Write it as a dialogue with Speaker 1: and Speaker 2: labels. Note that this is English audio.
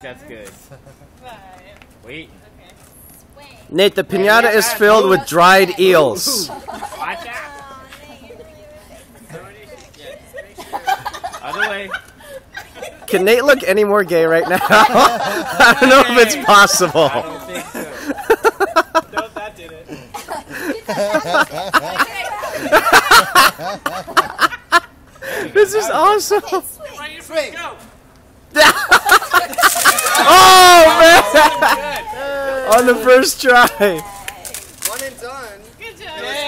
Speaker 1: That's good. Wait.
Speaker 2: Nate, the pinata is filled with dried eels.
Speaker 1: Watch out. Other way.
Speaker 2: Can Nate look any more gay right now? I don't know if it's
Speaker 1: I
Speaker 2: possible.
Speaker 1: don't think so.
Speaker 3: No, that did it.
Speaker 2: This is awesome.
Speaker 1: Right,
Speaker 3: Swing.
Speaker 1: Go.
Speaker 2: on the first try. One and done. Good job.